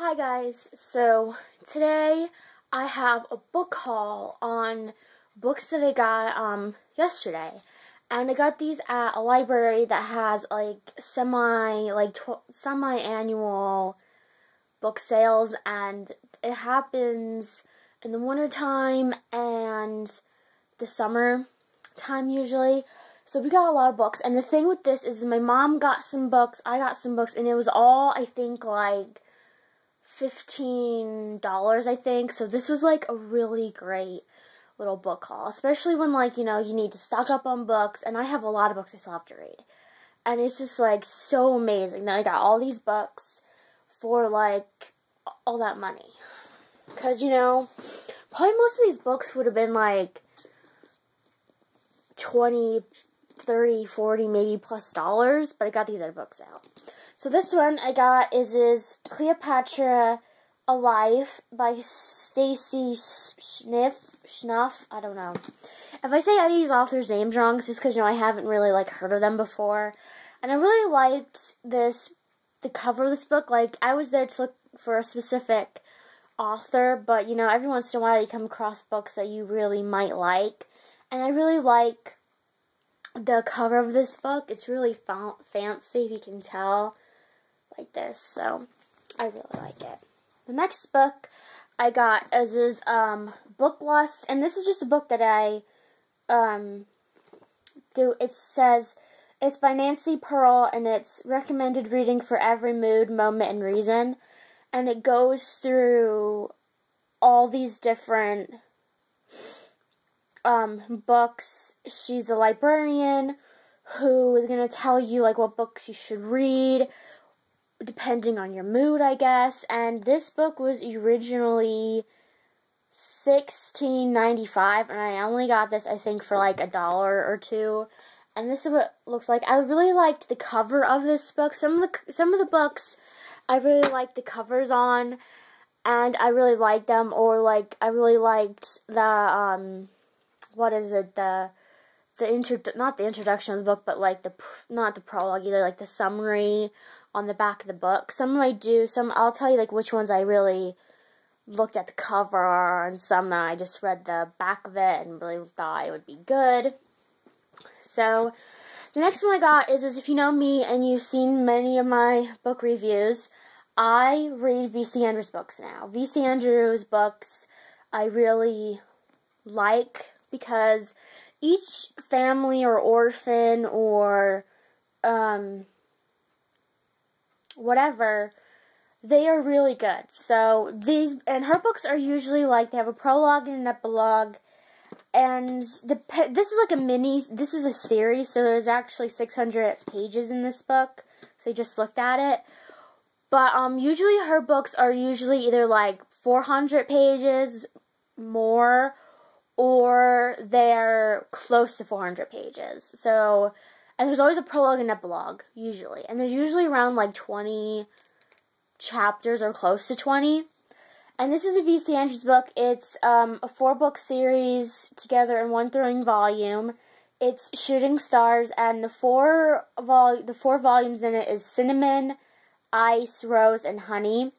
Hi guys, so today I have a book haul on books that I got um yesterday. And I got these at a library that has like semi like semi-annual book sales and it happens in the wintertime and the summer time usually. So we got a lot of books and the thing with this is my mom got some books, I got some books and it was all I think like $15, I think. So this was like a really great little book haul, especially when like, you know, you need to stock up on books and I have a lot of books I still have to read. And it's just like so amazing that I got all these books for like all that money. Cuz you know, probably most of these books would have been like 20, 30, 40, maybe plus dollars, but I got these at a book sale. So this one I got is is Cleopatra A Life by Stacy Sniff Schnuff. I don't know. If I say any of these authors' names wrong, it's just because you know I haven't really like heard of them before. And I really liked this the cover of this book. Like I was there to look for a specific author, but you know, every once in a while you come across books that you really might like. And I really like the cover of this book. It's really fa fancy, if you can tell like this. So I really like it. The next book I got is, is um, Book Lust, and this is just a book that I um, do. It says it's by Nancy Pearl, and it's recommended reading for every mood, moment, and reason. And it goes through all these different um, books. She's a librarian who is going to tell you like what books you should read, depending on your mood, I guess. And this book was originally sixteen ninety five, and I only got this I think for like a dollar or two. And this is what looks like. I really liked the cover of this book. Some of the some of the books I really liked the covers on, and I really liked them. Or like I really liked the um, what is it the the intro not the introduction of the book, but like the not the prologue either, like the summary on the back of the book. Some I do, some I'll tell you like which ones I really looked at the cover, and some I just read the back of it and really thought it would be good. So the next one I got is, is if you know me and you've seen many of my book reviews, I read V.C. Andrews books now. V.C. Andrews books I really like because each family or orphan or um, whatever, they are really good. So these and her books are usually like they have a prologue and an epilogue, and the this is like a mini. This is a series, so there's actually 600 pages in this book. So I just looked at it, but um, usually her books are usually either like 400 pages more, or they're close to 400 pages. So and there's always a prologue and epilogue, usually. And they're usually around like 20 chapters or close to 20. And this is a V.C. Andrews book. It's um, a four book series together in one thrilling volume. It's Shooting Stars, and the four vol- the four volumes in it is Cinnamon, Ice, Rose, and Honey.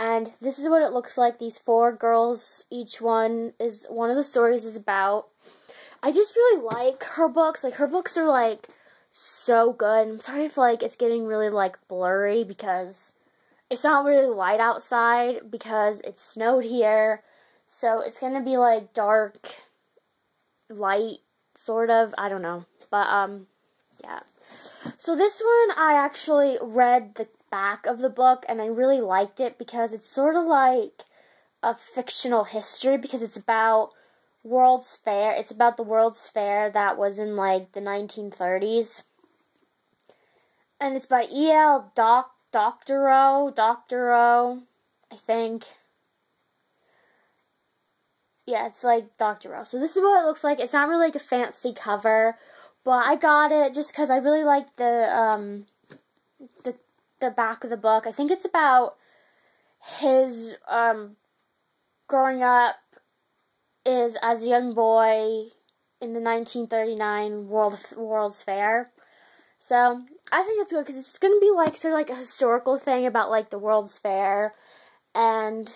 And this is what it looks like. These four girls, each one is one of the stories is about. I just really like her books. Like her books are like so good. I'm sorry if like it's getting really like blurry because it's not really light outside because it snowed here. So it's gonna be like dark light sort of. I don't know. But um yeah. So this one I actually read the back of the book and I really liked it because it's sort of like a fictional history because it's about World's Fair. It's about the World's Fair that was in like the 1930s. And it's by E.L. Doc Doctorow, Doctorow, I think. Yeah, it's like Doctorow. So this is what it looks like. It's not really like a fancy cover, but I got it just because I really like the um the the back of the book. I think it's about his um growing up is as a young boy in the 1939 World World's Fair. So I think it's good because it's going to be like sort of like a historical thing about like the World's Fair and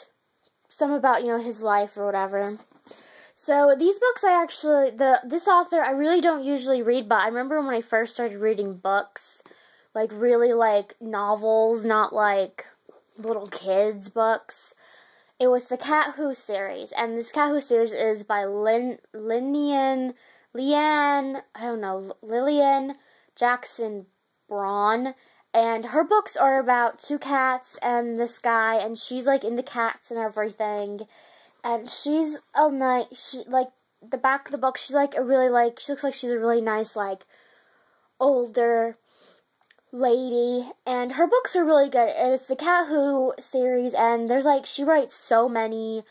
some about you know his life or whatever. So these books I actually the this author I really don't usually read, but I remember when I first started reading books, like really like novels, not like little kids books. It was the Cat Who series, and this Cat Who series is by Lin Linian Leanne I don't know Lillian Jackson Braun, and her books are about two cats and this guy, and she's like into cats and everything, and she's a nice she like the back of the book she's like a really like she looks like she's a really nice like older lady, and her books are really good. It's the Cat Who series, and there's like she writes so many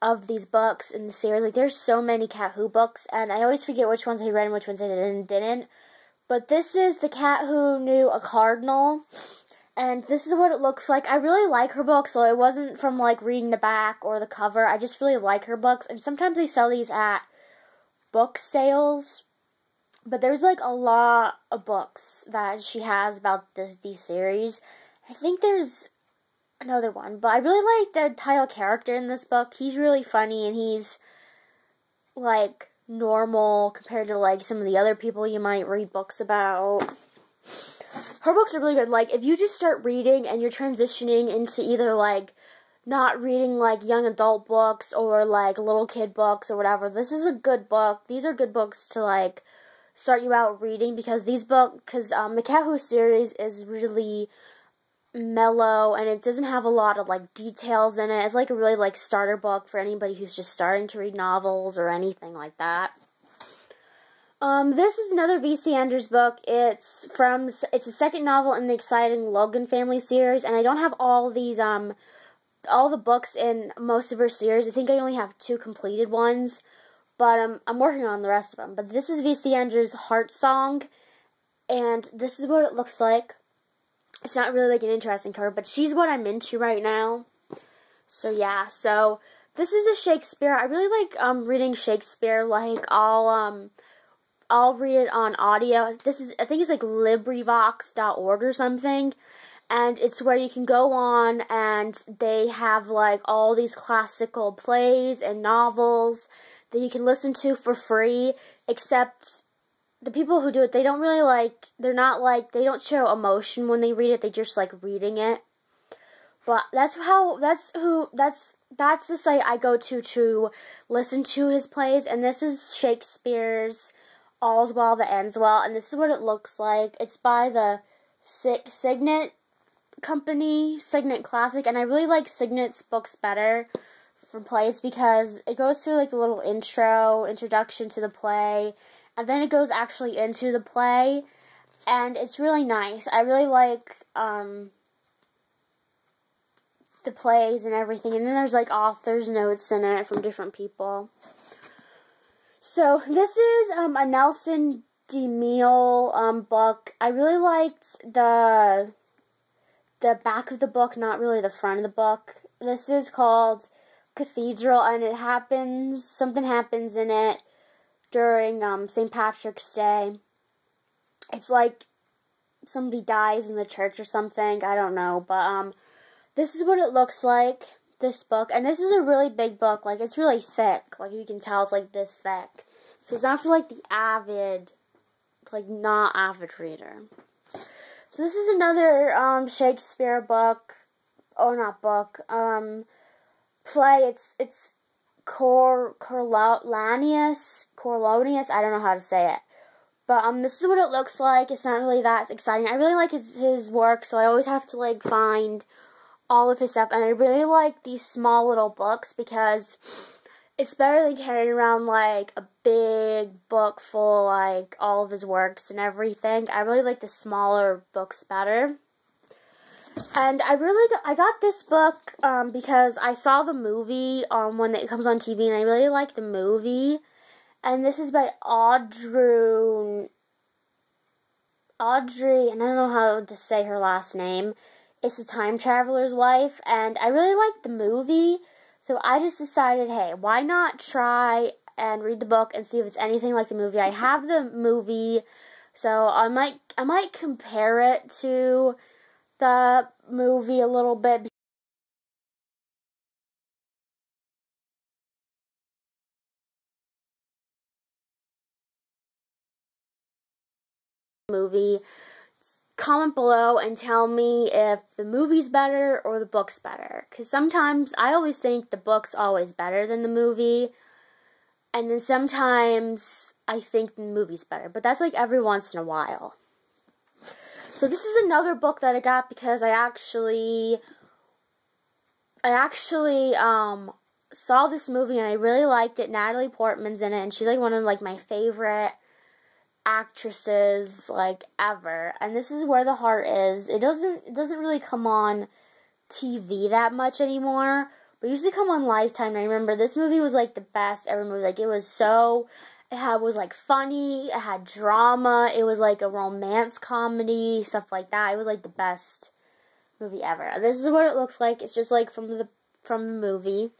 of these books in the series. Like there's so many Cat Who books, and I always forget which ones I read and which ones I didn't. didn't. But this is the cat who knew a cardinal, and this is what it looks like. I really like her books, so it wasn't from like reading the back or the cover. I just really like her books, and sometimes they sell these at book sales but there's like a lot of books that she has about this these series. I think there's another one, but I really like the title character in this book. He's really funny and he's like normal compared to like some of the other people you might read books about. Her books are really good. Like if you just start reading and you're transitioning into either like not reading like young adult books or like little kid books or whatever, this is a good book. These are good books to like start you out reading because these books, because um, the Who series is really mellow and it doesn't have a lot of like details in it. It's like a really like starter book for anybody who's just starting to read novels or anything like that. Um, this is another V.C. Andrews book. It's from it's a second novel in the exciting Logan family series, and I don't have all these um all the books in most of her series. I think I only have two completed ones but um, I'm working on the rest of them. But this is V.C. Andrews' Heart Song, and this is what it looks like. It's not really like an interesting cover, but she's what I'm into right now. So yeah, so this is a Shakespeare. I really like um reading Shakespeare. Like I'll um I'll read it on audio. This is I think it's like LibriVox.org or something. And it's where you can go on and they have like all these classical plays and novels that you can listen to for free, except the people who do it, they don't really like, they're not like, they don't show emotion when they read it, they just like reading it. But that's how, that's who, that's, that's the site I go to to listen to his plays, and this is Shakespeare's All's Well That Ends Well, and this is what it looks like. It's by the Signet Company, Signet Classic, and I really like Signet's books better plays because it goes through like a little intro, introduction to the play, and then it goes actually into the play, and it's really nice. I really like um, the plays and everything, and then there's like author's notes in it from different people. So this is um, a Nelson DeMille um, book. I really liked the the back of the book, not really the front of the book. This is called cathedral and it happens something happens in it during um, St. Patrick's Day. It's like somebody dies in the church or something. I don't know, but um this is what it looks like. This book, and this is a really big book. Like it's really thick. Like you can tell, it's like this thick. So it's not for like the avid, like not avid reader. So this is another um Shakespeare book. Oh, not book. Um, play. It's it's Cor Corlanius Corlonius. I don't know how to say it, but um, this is what it looks like. It's not really that exciting. I really like his his work, so I always have to like find all of his stuff, and I really like these small little books because it's better than carrying around like a big book full like all of his works and everything. I really like the smaller books better. And I really I got this book um, because I saw the movie um, when it comes on TV, and I really like the movie. And this is by Audrey Audrey, and I don't know how to say her last name. It's a time traveler's wife, and I really liked the movie, so I just decided, hey, why not try and read the book and see if it's anything like the movie. I have the movie, so I might I might compare it to the movie a little bit movie. Comment below and tell me if the movie's better or the book's better. Because sometimes i always think the book's always better than the movie. And then sometimes i think the movie's better. But that's like every once in a while. So this is another book that I got because I actually I actually um saw this movie and I really liked it. Natalie Portman's in it and she's like one of like my favorite actresses like ever. And this is where the heart is. It doesn't it doesn't really come on TV that much anymore. But usually come on Lifetime. And I remember this movie was like the best ever movie. Like it was so it had was like funny, it had drama, it was like a romance comedy, stuff like that. It was like the best movie ever. This is what it looks like. It's just like from the from the movie.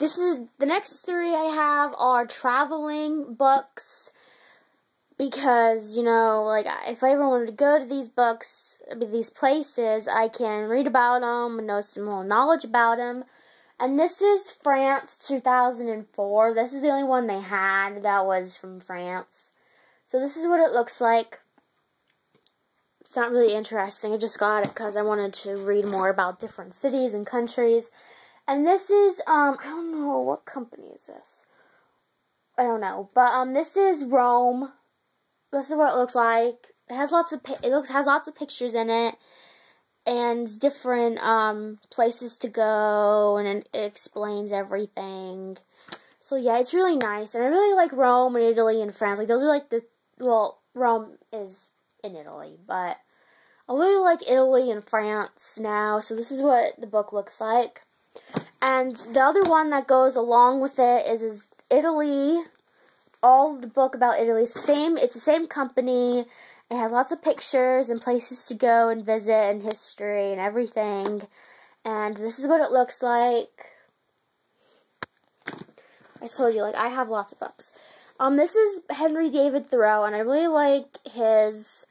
This is the next three I have are traveling books because you know, like if I ever wanted to go to these books, these places, I can read about them and know some more knowledge about them. And this is France 2004. This is the only one they had that was from France. So this is what it looks like. It's not really interesting. I just got it because I wanted to read more about different cities and countries. And this is, um, I don't know, what company is this? I don't know. But, um, this is Rome. This is what it looks like. It has lots of, it looks, has lots of pictures in it and different um, places to go, and it, explains everything. So yeah, it's really nice, and I really like Rome and Italy and France. Like those are like the well, Rome is in Italy, but I really like Italy and France now. So this is what the book looks like, and the other one that goes along with it is is Italy. All the book about Italy, same. It's the same company it has lots of pictures and places to go and visit and history and everything. And this is what it looks like. I told you, like, I have lots of books. Um, this is Henry David Thoreau, and I really like his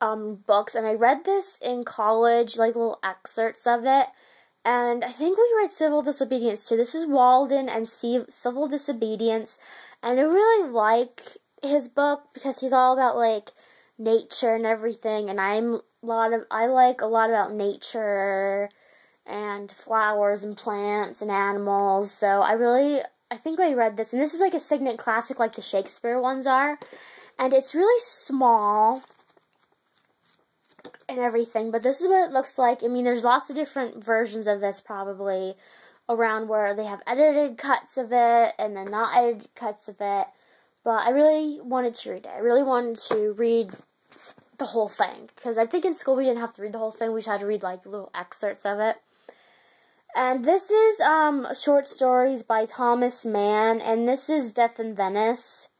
um, books. And I read this in college, like little excerpts of it. And I think we read Civil Disobedience too. This is Walden and Civil Disobedience. And I really like his book because he's all about, like, nature and everything and I'm a lot of I like a lot about nature and flowers and plants and animals. So I really I think I read this and this is like a signet classic like the Shakespeare ones are. And it's really small and everything, but this is what it looks like. I mean, there's lots of different versions of this probably around where they have edited cuts of it and then not edited cuts of it. But I really wanted to read it. I really wanted to read the whole thing. Because I think in school we didn't have to read the whole thing. We just had to read like little excerpts of it. And this is um, short stories by Thomas Mann. And this is Death in Venice.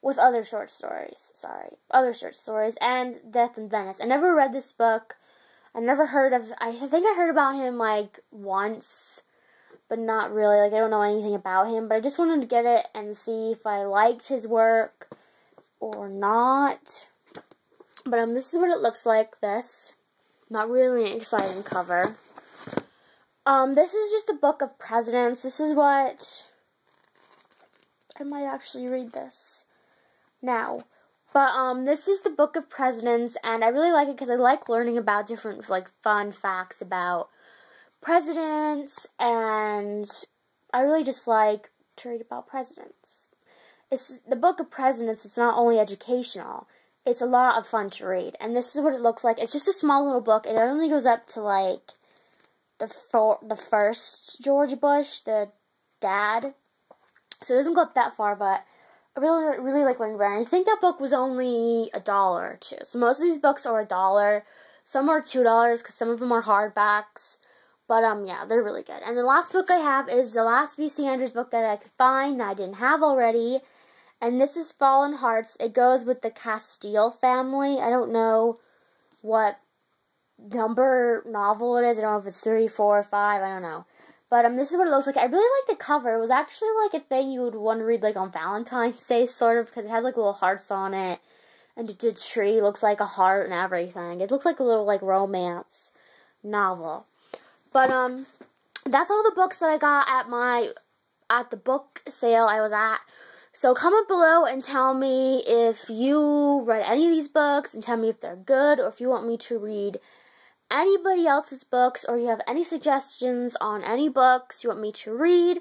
With other short stories. Sorry. Other short stories. And Death in Venice. I never read this book. I never heard of... I think I heard about him like once but not really. Like, I don't know anything about him, but I just wanted to get it and see if I liked his work or not. But um, this is what it looks like, this. Not really an exciting cover. Um, this is just a book of presidents. This is what... I might actually read this now. But, um, this is the Book of Presidents, and I really like it because I like learning about different, like, fun facts about presidents, and I really just like to read about presidents. It's the book of presidents. It's not only educational; it's a lot of fun to read. And this is what it looks like. It's just a small little book. It only goes up to like the for, the first George Bush, the dad. So it doesn't go up that far, but I really really like learning about it. I think that book was only a dollar or two. So most of these books are a dollar. Some are two dollars because some of them are hardbacks. But, um, yeah, they're really good. And the last book I have is the last V.C. Andrews book that I could find that I didn't have already. And this is Fallen Hearts. It goes with the Casteel family. I don't know what number novel it is. I don't know if it's three, four, or five. I don't know. But um, this is what it looks like. I really like the cover. It was actually like a thing you would want to read like on Valentine's Day, sort of, because it has like little hearts on it, and the tree looks like a heart and everything. It looks like a little like romance novel. But um, that's all the books that I got at my at the book sale I was at. So comment below and tell me if you read any of these books and tell me if they're good or if you want me to read anybody else's books or you have any suggestions on any books you want me to read.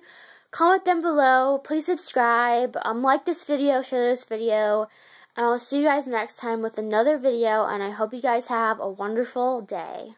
Comment them below. Please subscribe. Um, like this video, share this video. And I'll see you guys next time with another video. And I hope you guys have a wonderful day.